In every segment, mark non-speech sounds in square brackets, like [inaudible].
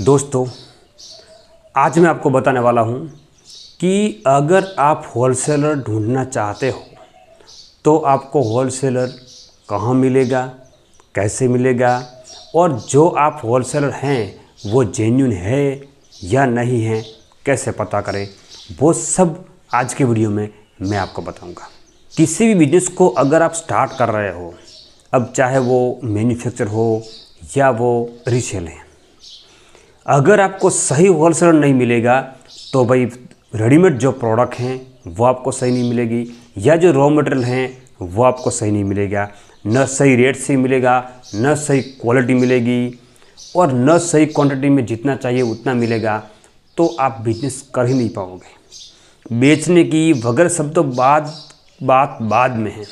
दोस्तों, आज मैं आपको बताने वाला हूँ कि अगर आप होलसेलर ढूंढना चाहते हो तो आपको होलसेलर कहाँ मिलेगा, कैसे मिलेगा, और जो आप होलसेलर हैं, वो जेन्यून है या नहीं है, कैसे पता करें, वो सब आज के वीडियो में मैं आपको बताऊँगा। किसी भी बिज़नेस को अगर आप स्टार्ट कर रहे हो, अब चाहे वो मैन्युफैक्चर हो या वो रीसेल है अगर आपको सही होलसेलर नहीं मिलेगा तो भाई रेडीमेड जो प्रोडक्ट हैं, वो आपको सही नहीं मिलेगी। या जो रॉ मटेरियल हैं, वो आपको सही नहीं मिलेगा। न सही रेट से मिलेगा, न सही क्वालिटी मिलेगी, और न सही क्वांटिटी में जितना चाहिए उतना मिलेगा तो आप बिज़नेस कर ही नहीं पाओगे। बेचने की वगैरह सब तो बात बात बाद में है।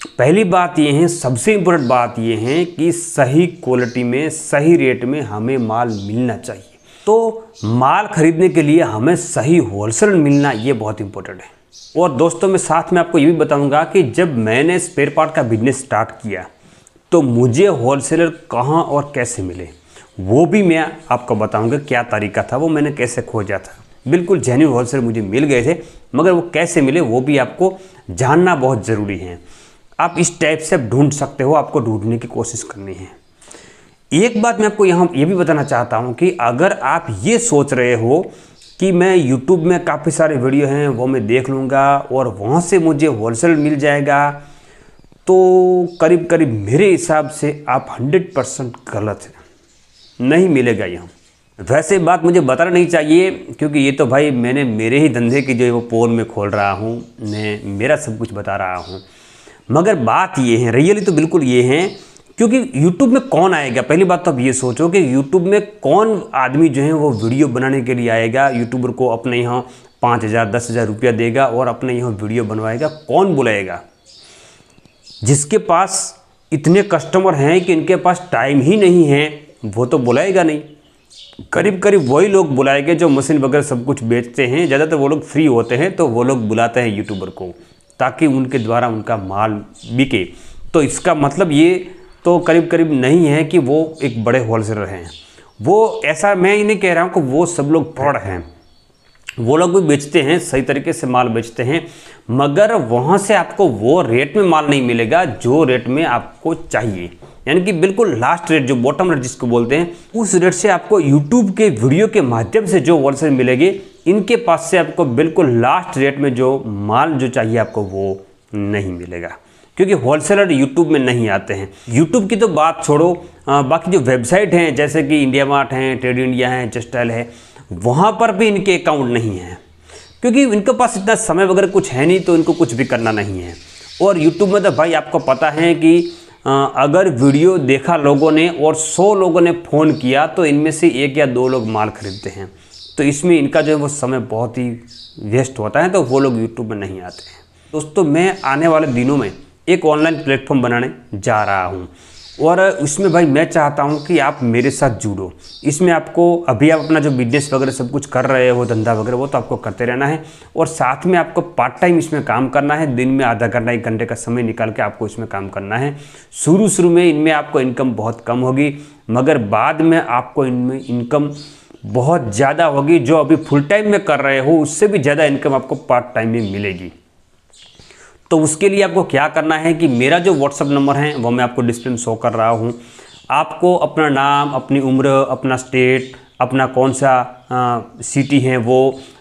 पहली बात ये है, सबसे इम्पोर्टेंट बात ये है कि सही क्वालिटी में, सही रेट में हमें माल मिलना चाहिए। तो माल खरीदने के लिए हमें सही होलसेल मिलना ये बहुत इंपॉर्टेंट है। और दोस्तों, मैं साथ में आपको ये भी बताऊँगा कि जब मैंने स्पेयर पार्ट का बिज़नेस स्टार्ट किया तो मुझे होलसेलर कहाँ और कैसे मिले, वो भी मैं आपको बताऊँगा क्या तरीका था, वो मैंने कैसे खोजा था। बिल्कुल जेन्यून होलसेलर मुझे मिल गए थे, मगर वो कैसे मिले, वो भी आपको जानना बहुत ज़रूरी है। आप इस टाइप से ढूंढ सकते हो, आपको ढूँढने की कोशिश करनी है। एक बात मैं आपको यहाँ ये भी बताना चाहता हूँ कि अगर आप ये सोच रहे हो कि मैं YouTube में काफ़ी सारे वीडियो हैं, वो मैं देख लूँगा और वहाँ से मुझे होलसेल मिल जाएगा तो करीब करीब मेरे हिसाब से आप 100 परसेंट गलत है। नहीं मिलेगा यहाँ वैसे बात मुझे बताना नहीं चाहिए, क्योंकि ये तो भाई मैंने मेरे ही धंधे की जो है वो पोल में खोल रहा हूँ, मैं, मेरा सब कुछ बता रहा हूँ। मगर बात ये है, रियली तो बिल्कुल ये है, क्योंकि YouTube में कौन आएगा? पहली बात तो आप ये सोचो कि YouTube में कौन आदमी जो है वो वीडियो बनाने के लिए आएगा? यूट्यूबर को अपने यहाँ पाँच हज़ार, दस हज़ार रुपया देगा और अपने यहाँ वीडियो बनवाएगा। कौन बुलाएगा? जिसके पास इतने कस्टमर हैं कि इनके पास टाइम ही नहीं है, वो तो बुलाएगा नहीं। करीब करीब वही लोग बुलाएँगे जो मशीन वगैरह सब कुछ बेचते हैं। ज़्यादातर वो लोग फ्री होते हैं तो वो लोग बुलाते हैं यूट्यूबर को। ताकि उनके द्वारा उनका माल बिके। तो इसका मतलब ये तो करीब करीब नहीं है कि वो एक बड़े होलसेलर हैं। वो ऐसा मैं ही नहीं कह रहा हूँ कि वो सब लोग फ्रॉड हैं। वो लोग भी बेचते हैं सही तरीके से माल बेचते हैं मगर वहाँ से आपको वो रेट में माल नहीं मिलेगा जो रेट में आपको चाहिए। यानी कि बिल्कुल लास्ट रेट जो बॉटम रेट जिसको बोलते हैं उस रेट से आपको यूट्यूब के वीडियो के माध्यम से जो होलसेल मिलेगी इनके पास से आपको बिल्कुल लास्ट रेट में जो माल जो चाहिए आपको वो नहीं मिलेगा। क्योंकि होलसेलर यूट्यूब में नहीं आते हैं। यूट्यूब की तो बात छोड़ो आ, बाकी जो वेबसाइट हैं जैसे कि इंडिया मार्ट हैं ट्रेड इंडिया हैं जस्टाइल है वहाँ पर भी इनके अकाउंट नहीं है। क्योंकि इनके पास इतना समय वगैरह कुछ है नहीं तो इनको कुछ भी करना नहीं है। और यूट्यूब में तो भाई आपको पता है कि अगर वीडियो देखा लोगों ने और सौ लोगों ने फ़ोन किया तो इनमें से एक या दो लोग माल खरीदते हैं। तो इसमें इनका जो है वो समय बहुत ही वेस्ट होता है तो वो लोग यूट्यूब में नहीं आते हैं। दोस्तों, मैं आने वाले दिनों में एक ऑनलाइन प्लेटफॉर्म बनाने जा रहा हूँ। और इसमें भाई मैं चाहता हूँ कि आप मेरे साथ जुड़ो। इसमें आपको अभी आप अपना जो बिज़नेस वगैरह सब कुछ कर रहे हो, धंधा वगैरह, वो तो आपको करते रहना है। और साथ में आपको पार्ट टाइम इसमें काम करना है। दिन में आधा घंटा, एक घंटे का समय निकाल के आपको इसमें काम करना है। शुरू शुरू में इनमें आपको इनकम बहुत कम होगी, मगर बाद में आपको इनमें इनकम बहुत ज़्यादा होगी। जो अभी फुल टाइम में कर रहे हो, उससे भी ज़्यादा इनकम आपको पार्ट टाइम में मिलेगी। तो उसके लिए आपको क्या करना है कि मेरा जो व्हाट्सअप नंबर है वो मैं आपको डिस्प्ले में शो कर रहा हूँ। आपको अपना नाम अपनी उम्र अपना स्टेट अपना कौन सा सिटी है वो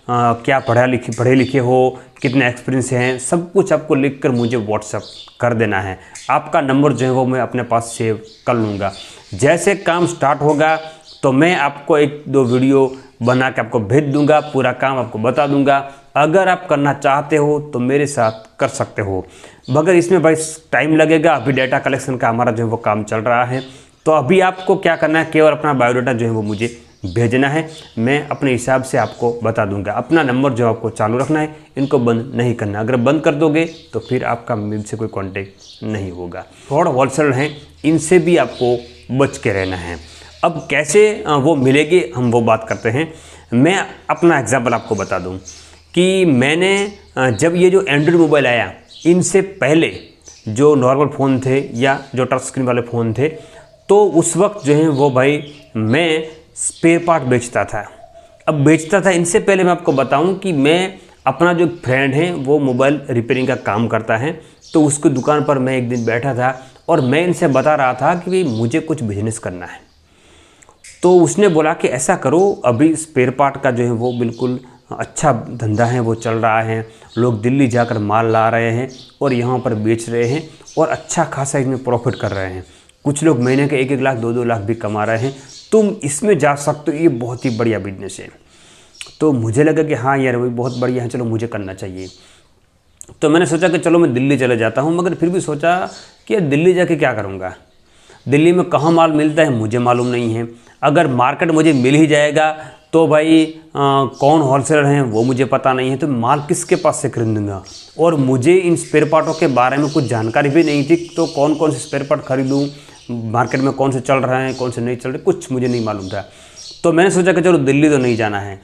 आ, क्या पढ़ा लिखे पढ़े लिखे हो कितने एक्सपीरियंस हैं सब कुछ आपको लिख कर मुझे व्हाट्सअप कर देना है। आपका नंबर जो है वो मैं अपने पास सेव कर लूँगा। जैसे काम स्टार्ट होगा तो मैं आपको एक दो वीडियो बना के आपको भेज दूँगा पूरा काम आपको बता दूँगा। अगर आप करना चाहते हो तो मेरे साथ कर सकते हो। मगर इसमें भाई टाइम लगेगा, अभी डेटा कलेक्शन का हमारा जो है वो काम चल रहा है। तो अभी आपको क्या करना है, केवल अपना बायोडाटा जो है वो मुझे भेजना है। मैं अपने हिसाब से आपको बता दूँगा। अपना नंबर जो आपको चालू रखना है, इनको बंद नहीं करना। अगर बंद कर दोगे तो फिर आपका मुझसे कोई कांटेक्ट नहीं होगा। थोड़ा होलसेलर हैं, इनसे भी आपको बच के रहना है। अब कैसे वो मिलेगी, हम वो बात करते हैं। मैं अपना एग्ज़ाम्पल आपको बता दूँ। कि मैंने जब ये जो एंड्रॉयड मोबाइल आया, इनसे पहले जो नॉर्मल फ़ोन थे या जो टच स्क्रीन वाले फ़ोन थे तो उस वक्त जो है वो भाई मैं स्पेयर पार्ट बेचता था। अब बेचता था, इनसे पहले मैं आपको बताऊँ कि मैं अपना जो फ्रेंड है, वो मोबाइल रिपेयरिंग का काम करता है तो उसकी दुकान पर मैं एक दिन बैठा था और मैं इनसे बता रहा था कि भाई मुझे कुछ बिज़नेस करना है। तो उसने बोला कि ऐसा करो, अभी स्पेयर पार्ट का जो है वो बिल्कुल अच्छा धंधा है, वो चल रहा है। लोग दिल्ली जाकर माल ला रहे हैं और यहाँ पर बेच रहे हैं और अच्छा खासा इसमें प्रॉफिट कर रहे हैं। कुछ लोग महीने के एक एक लाख, दो दो लाख भी कमा रहे हैं। तुम इसमें जा सकते हो, ये बहुत ही बढ़िया बिज़नेस है। तो मुझे लगा कि हाँ यार वही बहुत बढ़िया है, चलो मुझे करना चाहिए। तो मैंने सोचा कि चलो मैं दिल्ली चले जाता हूँ, मगर फिर भी सोचा कि यार दिल्ली जाके क्या करूँगा? दिल्ली में कहाँ माल मिलता है, मुझे मालूम नहीं है। अगर मार्केट मुझे मिल ही जाएगा तो भाई आ, कौन होलसेलर हैं वो मुझे पता नहीं है तो माल किसके पास से खरीदूँगा? और मुझे इन स्पेयर पार्टों के बारे में कुछ जानकारी भी नहीं थी तो कौन कौन से स्पेयर पार्ट खरीदूँ? मार्केट में कौन से चल रहे हैं कौन से नहीं चल रहे कुछ मुझे नहीं मालूम था। तो मैंने सोचा कि चलो दिल्ली तो नहीं जाना है।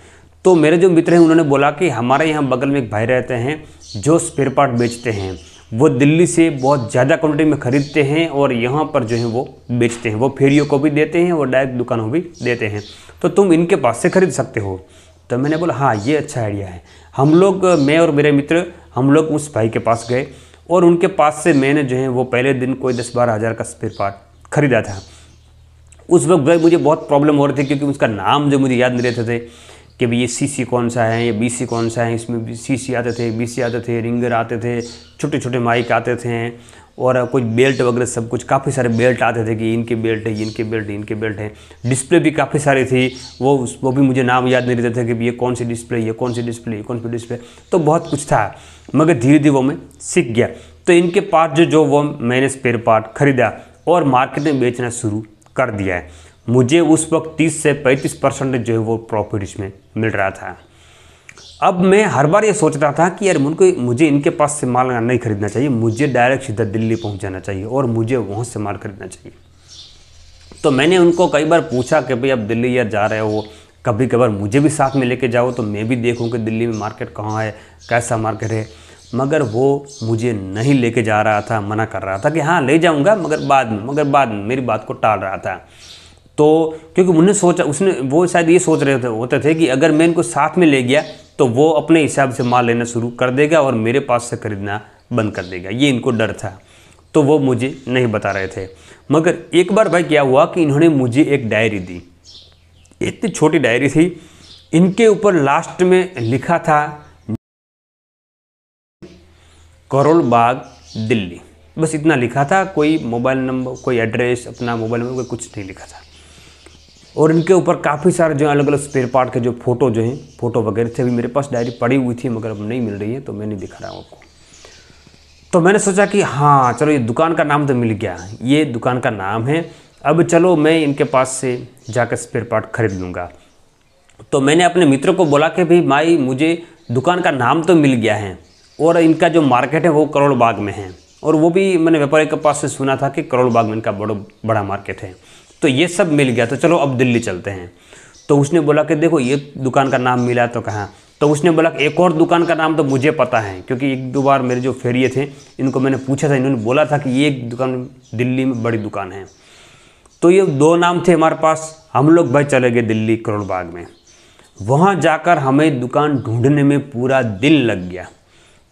तो मेरे जो मित्र हैं उन्होंने बोला कि हमारे यहाँ बगल में एक भाई रहते हैं जो स्पेयर पार्ट बेचते हैं। वो दिल्ली से बहुत ज़्यादा क्वान्टिटी में ख़रीदते हैं और यहाँ पर जो है वो बेचते हैं। वो फेरियों को भी देते हैं और डायरेक्ट दुकानों भी देते हैं। तो तुम इनके पास से खरीद सकते हो। तो मैंने बोला हाँ ये अच्छा आइडिया है। हम लोग, मैं और मेरे मित्र, हम लोग उस भाई के पास गए और उनके पास से मैंने जो है वो पहले दिन कोई दस बारह हज़ार का स्पेयर पार्ट ख़रीदा था। उस वक्त भाई मुझे बहुत प्रॉब्लम हो रही थी क्योंकि उसका नाम जो मुझे याद नहीं रहते थे। कि भाई ये सी सी कौन सा है, या बी सी कौन सा है, इसमें सी सी आते थे बी सी आते थे रिंगर आते थे छोटे छोटे माइक आते थे, और कुछ बेल्ट वगैरह सब कुछ, काफ़ी सारे बेल्ट आते थे कि इनके बेल्ट है, इनके बेल्ट है, इनके बेल्ट है। डिस्प्ले भी काफ़ी सारी थी, वो वो भी मुझे नाम याद नहीं रहते थे कि ये कौन सी डिस्प्ले ये कौन सी डिस्प्ले ये कौन सी डिस्प्ले तो बहुत कुछ था, मगर धीरे धीरे वो मैं सीख गया। तो इनके पास जो जो वो मैंने स्पेयर पार्ट ख़रीदा और मार्केट में बेचना शुरू कर दिया है। मुझे उस वक्त 30 से 35 परसेंट जो है वो प्रॉफिट इसमें मिल रहा था। अब मैं हर बार ये सोच रहा था कि यार मुझको मुझे इनके पास से माल नहीं खरीदना चाहिए, मुझे डायरेक्ट सीधा दिल्ली पहुँच जाना चाहिए और मुझे वहाँ से माल खरीदना चाहिए। तो मैंने उनको कई बार पूछा कि भाई अब दिल्ली यार जा रहे हो? कभी कभार मुझे भी साथ में लेके जाओ तो मैं भी देखूँ कि दिल्ली में मार्केट कहाँ है, कैसा मार्केट है। मगर वो मुझे नहीं लेके जा रहा था, मना कर रहा था कि हाँ ले जाऊँगा, मगर बाद में, मगर बाद में मेरी बात को टाल रहा था। तो क्योंकि उन्हें सोचा, उसने, वो शायद ये सोच रहे थे होते थे कि अगर मैं इनको साथ में ले गया तो वो अपने हिसाब से माल लेना शुरू कर देगा और मेरे पास से खरीदना बंद कर देगा। ये इनको डर था। तो वो मुझे नहीं बता रहे थे। मगर एक बार भाई क्या हुआ कि इन्होंने मुझे एक डायरी दी। इतनी छोटी डायरी थी, इनके ऊपर लास्ट में लिखा था करोल बाग दिल्ली। बस इतना लिखा था, कोई मोबाइल नंबर, कोई एड्रेस, अपना मोबाइल नंबर कुछ नहीं लिखा था। और इनके ऊपर काफ़ी सारे जो अलग अलग स्पेयर पार्ट के जो फ़ोटो जो हैं फ़ोटो वगैरह थे, अभी मेरे पास डायरी पड़ी हुई थी, मगर अब नहीं मिल रही है तो मैं नहीं दिखा रहा हूँ आपको। तो मैंने सोचा कि हाँ चलो ये दुकान का नाम तो मिल गया, ये दुकान का नाम है, अब चलो मैं इनके पास से जाकर स्पेयर पार्ट खरीद लूँगा। तो मैंने अपने मित्र को बोला कि, भाई, माई, मुझे दुकान का नाम तो मिल गया है, और इनका जो मार्केट है वो करोड़ बाग में है। और वो भी मैंने व्यापारी के पास से सुना था कि करोड़ बाग में इनका बड़ा बड़ा मार्केट है। तो ये सब मिल गया। तो चलो अब दिल्ली चलते हैं। तो उसने बोला कि देखो, ये दुकान का नाम मिला तो कहाँ? तो उसने बोला एक और दुकान का नाम तो मुझे पता है, क्योंकि एक दो बार मेरे जो फेरिए थे, इनको मैंने पूछा था, इन्होंने बोला था कि ये एक दुकान दिल्ली में बड़ी दुकान है। तो ये दो नाम थे हमारे पास। हम लोग भाई चले गए दिल्ली करोड़ बाग में। वहाँ जाकर हमें दुकान ढूँढने में पूरा दिन लग गया।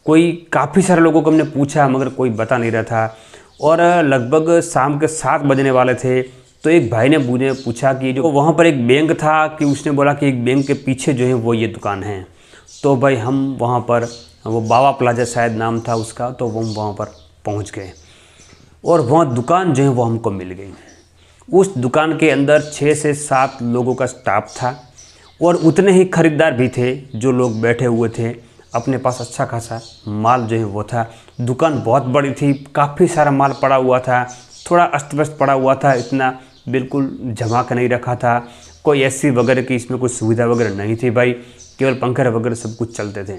कोई, काफ़ी सारे लोगों को हमने पूछा, मगर कोई बता नहीं रहा था। और लगभग शाम के सात बजने वाले थे। तो एक भाई ने मुझे पूछा कि जो वहाँ पर एक बैंक था कि उसने बोला कि एक बैंक के पीछे जो है वो ये दुकान है। तो भाई हम वहाँ पर, वो बाबा प्लाजा शायद नाम था उसका तो हम वहाँ पर पहुँच गए। और वहाँ दुकान जो है वो हमको मिल गई। उस दुकान के अंदर छः से सात लोगों का स्टाफ था और उतने ही ख़रीदार भी थे जो लोग बैठे हुए थे। अपने पास अच्छा खासा माल जो है वो था। दुकान बहुत बड़ी थी, काफ़ी सारा माल पड़ा हुआ था। थोड़ा अस्त व्यस्त पड़ा हुआ था इतना। बिल्कुल जमा कर नहीं रखा था। कोई एसी वगैरह की इसमें कुछ सुविधा वगैरह नहीं थी भाई। केवल पंखर वगैरह सब कुछ चलते थे।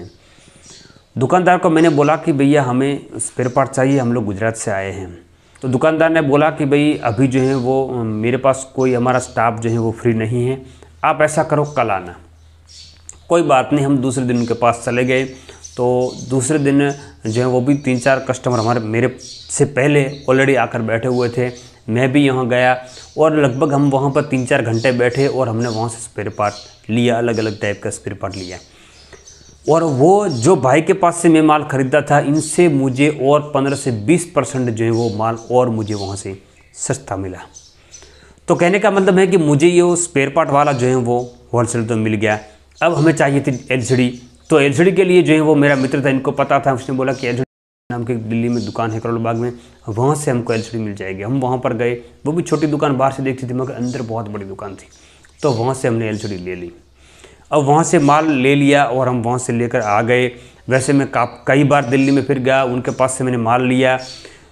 दुकानदार को मैंने बोला कि भैया हमें स्पेयर पार्ट चाहिए, हम लोग गुजरात से आए हैं। तो दुकानदार ने बोला कि भाई अभी जो है वो मेरे पास कोई हमारा स्टाफ जो है वो फ्री नहीं है। आप ऐसा करो, कल आना। कोई बात नहीं, हम दूसरे दिन उनके पास चले गए। तो दूसरे दिन जो है वो भी तीन चार कस्टमर हमारे, मेरे से पहले ऑलरेडी आकर बैठे हुए थे। मैं भी यहाँ गया और लगभग हम वहाँ पर तीन चार घंटे बैठे और हमने वहाँ से स्पेयर पार्ट लिया अलग अलग टाइप का स्पेयर पार्ट लिया। और वो जो भाई के पास से मैं माल ख़रीदा था, इनसे मुझे और पंद्रह से बीस परसेंट जो है वो माल और मुझे वहाँ से सस्ता मिला। तो कहने का मतलब है कि मुझे ये स्पेयर पार्ट वाला जो है वो होलसेल तो मिल गया। अब हमें चाहिए थी एलसीडी तो एलसीडी के लिए जो है वो मेरा मित्र था, इनको पता था, उसने बोला कि एल नाम की दिल्ली में दुकान है करोल बाग में, वहाँ से हमको एल मिल जाएगी। हम वहाँ पर गए, वो भी छोटी दुकान बाहर से देखती थी, मगर अंदर बहुत बड़ी दुकान थी। तो वहाँ से हमने एल ले ली। अब वहाँ से माल ले लिया और हम वहाँ से लेकर आ गए। वैसे मैं कई बार दिल्ली में फिर गया, उनके पास से मैंने माल लिया।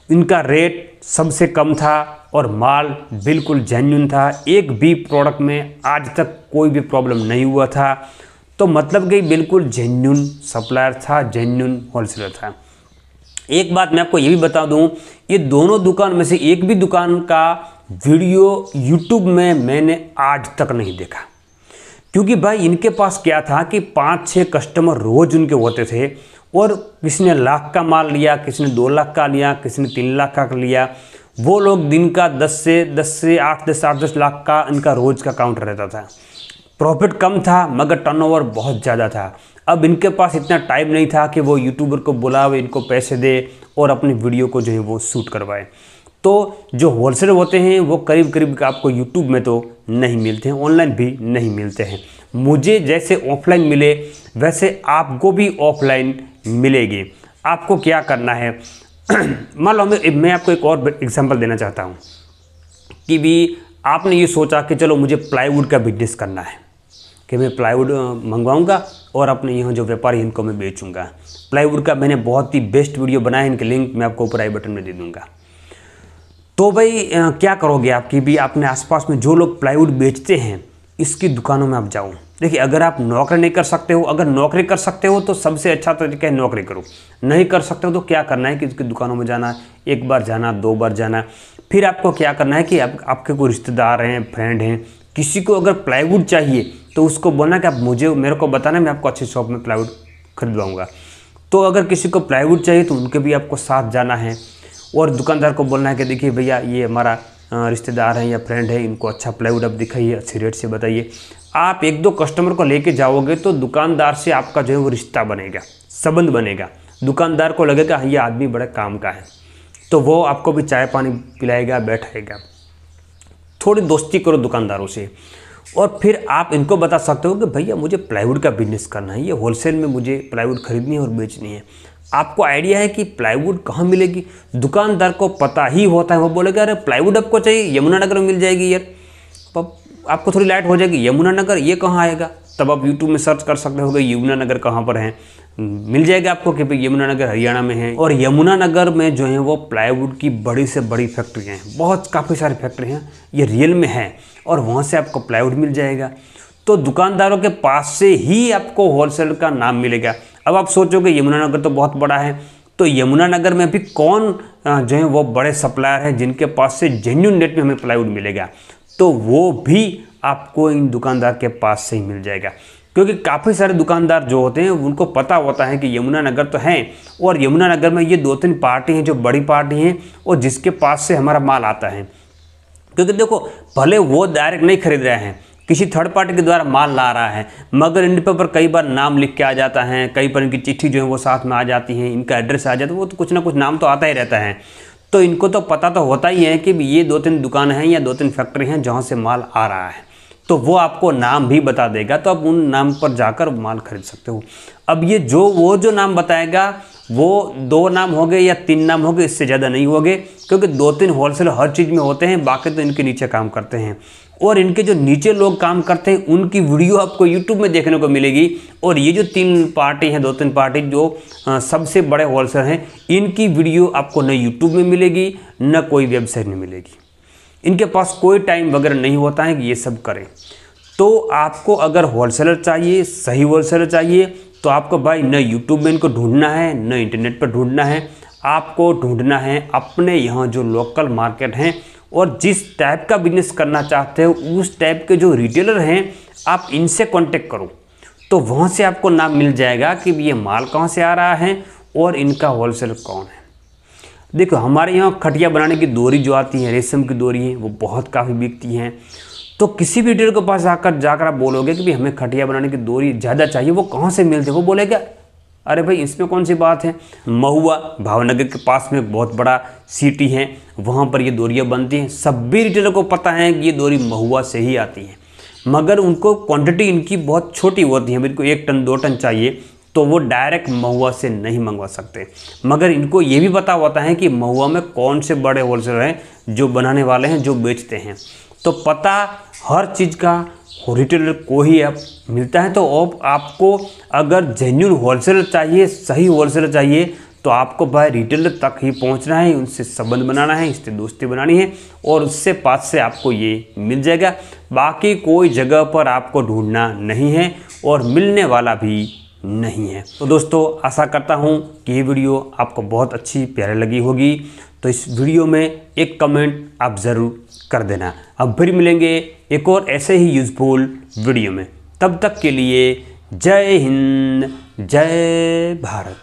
इनका रेट सबसे कम था और माल बिल्कुल जेन्यून था। एक भी प्रोडक्ट में आज तक कोई भी प्रॉब्लम नहीं हुआ था। तो मतलब कि बिल्कुल जेन्यून सप्लायर था जेन्यून होलसेलर था। एक बात मैं आपको ये भी बता दूँ, ये दोनों दुकान में से एक भी दुकान का वीडियो यूट्यूब में मैंने आज तक नहीं देखा। क्योंकि भाई इनके पास क्या था कि पाँच छः कस्टमर रोज़ उनके होते थे और किसी ने लाख का माल लिया किसी ने दो लाख का लिया किसी ने तीन लाख का लिया, वो लोग दिन का दस से दस से आठ, दस आठ, दस लाख का इनका रोज़ का काउंटर रहता था। प्रॉफिट कम था, मगर टर्नओवर बहुत ज़्यादा था। अब इनके पास इतना टाइम नहीं था कि वो यूट्यूबर को बुलावे, इनको पैसे दे और अपनी वीडियो को जो है वो शूट करवाए। तो जो होलसेलर होते हैं, वो करीब करीब आपको यूट्यूब में तो नहीं मिलते हैं, ऑनलाइन भी नहीं मिलते हैं। मुझे जैसे ऑफलाइन मिले, वैसे आपको भी ऑफलाइन मिलेगी। आपको क्या करना है? [clears throat] मान लो मैं आपको एक और एग्जांपल देना चाहता हूँ कि भी आपने ये सोचा कि चलो मुझे प्लाईवुड का बिज़नेस करना है। कि मैं प्लाईवुड मंगवाऊँगा और अपने यहाँ जो व्यापारी इनको मैं बेचूँगा। प्लाईवुड का मैंने बहुत ही बेस्ट वीडियो बनाया इनके लिंक मैं आपको ऊपर आई बटन में दे दूँगा। तो भाई क्या करोगे आपकी भी अपने आसपास में जो लोग प्लाईवुड बेचते हैं इसकी दुकानों में आप जाओ। देखिए अगर आप नौकरी नहीं कर सकते हो अगर नौकरी कर सकते हो तो सबसे अच्छा तरीका है नौकरी करो। नहीं कर सकते हो तो क्या करना है कि उसकी दुकानों में जाना एक बार जाना दो बार जाना। फिर आपको क्या करना है कि आप, आपके कोई रिश्तेदार हैं फ्रेंड हैं किसी को अगर प्लाईवुड चाहिए तो उसको बोलना कि आप मुझे मेरे को बताना मैं आपको अच्छी शॉप में प्लाईवुड खरीदवाऊँगा। तो अगर किसी को प्लाईवुड चाहिए तो उनके भी आपको साथ जाना है। और दुकानदार को बोलना है कि देखिए भैया ये हमारा रिश्तेदार है या फ्रेंड है इनको अच्छा प्लाईवुड आप दिखाइए अच्छी रेट से बताइए। आप एक दो कस्टमर को लेके जाओगे तो दुकानदार से आपका जो है वो रिश्ता बनेगा संबंध बनेगा। दुकानदार को लगेगा हाँ, ये आदमी बड़े काम का है। तो वो आपको भी चाय पानी पिलाएगा बैठाएगा। थोड़ी दोस्ती करो दुकानदारों से। और फिर आप इनको बता सकते हो कि भैया मुझे प्लाईवुड का बिज़नेस करना है। ये होलसेल में मुझे प्लाईवुड खरीदनी है और बेचनी है। आपको आइडिया है कि प्लाईवुड कहाँ मिलेगी? दुकानदार को पता ही होता है। वो बोलेगा, अरे प्लाईवुड आपको चाहिए यमुनानगर में मिल जाएगी यार। आपको थोड़ी लाइट हो जाएगी यमुनानगर ये कहाँ आएगा? तब आप यूट्यूब में सर्च कर सकते हो कि यमुनानगर कहाँ पर है। मिल जाएगा आपको कि भाई यमुनानगर हरियाणा में है और यमुनानगर में जो है वो प्लाईवुड की बड़ी से बड़ी फैक्ट्रियाँ हैं। बहुत काफ़ी सारी फैक्ट्री हैं, ये रियल में है और वहाँ से आपको प्लाईवुड मिल जाएगा। तो दुकानदारों के पास से ही आपको होलसेल का नाम मिलेगा। अब आप सोचोगे यमुनानगर तो बहुत बड़ा है तो यमुनानगर में भी कौन जो है वो बड़े सप्लायर हैं जिनके पास से जेन्यून रेट में हमें प्लाईवुड मिलेगा? तो वो भी आपको इन दुकानदार के पास से ही मिल जाएगा। क्योंकि काफ़ी सारे दुकानदार जो होते हैं, उनको पता होता है कि यमुनानगर तो हैं, और यमुनानगर में ये दो तीन पार्टी हैं, जो बड़ी पार्टी हैं, और जिसके पास से हमारा माल आता है। क्योंकि देखो, भले वो डायरेक्ट नहीं खरीद रहे हैं, किसी थर्ड पार्टी के द्वारा माल ला रहा है, मगर इन पर कई बार नाम लिख के आ जाता है, कई बार इनकी चिट्ठी जो है वो साथ में आ जाती है, इनका एड्रेस आ जाता है, वो तो कुछ ना कुछ नाम तो आता ही रहता है। तो इनको तो पता तो होता ही है कि ये दो तीन दुकान हैं या दो तीन फैक्ट्री हैं जहाँ से माल आ रहा है। तो वो आपको नाम भी बता देगा तो आप उन नाम पर जाकर माल खरीद सकते हो। अब ये जो, वो जो नाम बताएगा, वो दो नाम हो गए या तीन नाम हो गए इससे ज़्यादा नहीं हो गए क्योंकि दो तीन होलसेल हर चीज़ में होते हैं, बाकी तो इनके नीचे काम करते हैं। और इनके जो नीचे लोग काम करते हैं, उनकी वीडियो आपको यूट्यूब में देखने को मिलेगी। और ये जो तीन पार्टी हैं, दो तीन पार्टी जो सबसे बड़े होलसेलर हैं, इनकी वीडियो आपको न यूट्यूब में मिलेगी, न कोई वेबसाइट में मिलेगी। इनके पास कोई टाइम वगैरह नहीं होता है कि ये सब करें। तो आपको अगर होलसेलर चाहिए, सही होलसेलर चाहिए तो आपको भाई न यूट्यूब में इनको ढूंढना है, न इंटरनेट पर ढूंढना है। आपको ढूंढना है अपने यहाँ जो लोकल मार्केट हैं और जिस टाइप का बिज़नेस करना चाहते हो, उस टाइप के जो रिटेलर हैं, आप इनसे कांटेक्ट करो। तो वहाँ से आपको नाम मिल जाएगा कि ये माल कहाँ से आ रहा है और इनका होलसेल कौन है। देखो, हमारे यहाँ खटिया बनाने की डोरी जो आती है, रेशम की डोरी है, वो बहुत काफ़ी बिकती हैं। तो किसी भी डीलर के पास जाकर जाकर आप बोलोगे कि भाई, हमें खटिया बनाने की डोरी ज़्यादा चाहिए, वो कहाँ से मिलते वो बोलेगा, अरे भाई, इसमें कौन सी बात है? महुआ, भावनगर के पास में बहुत बड़ा सिटी है, वहाँ पर ये डोरियाँ बनती हैं। सभी रिटेलर को पता है कि ये डोरी महुआ से ही आती है। मगर उनको क्वांटिटी इनकी बहुत छोटी होती है इनको एक टन, दो टन चाहिए। तो वो डायरेक्ट महुआ से नहीं मंगवा सकते। मगर इनको ये भी पता होता है कि महुआ में कौन से बड़े होलसेलर हैं जो बनाने वाले हैं, जो बेचते हैं। तो पता हर चीज़ का रिटेलर को ही आप मिलता है। तो अब आपको अगर जेन्यून होलसेलर चाहिए, सही होलसेलर चाहिए तो आपको भाई रिटेलर तक ही पहुँचना है, उनसे संबंध बनाना है, इससे दोस्ती बनानी है, और उससे पास से आपको ये मिल जाएगा। बाकी कोई जगह पर आपको ढूंढना नहीं है, और मिलने वाला भी नहीं है। तो दोस्तों, आशा करता हूँ कि ये वीडियो आपको बहुत अच्छी, प्यारी लगी होगी। तो इस वीडियो में एक कमेंट आप ज़रूर कर देना। अब फिर मिलेंगे एक और ऐसे ही यूज़फुल वीडियो में। तब तक के लिए जय हिंद, जय भारत।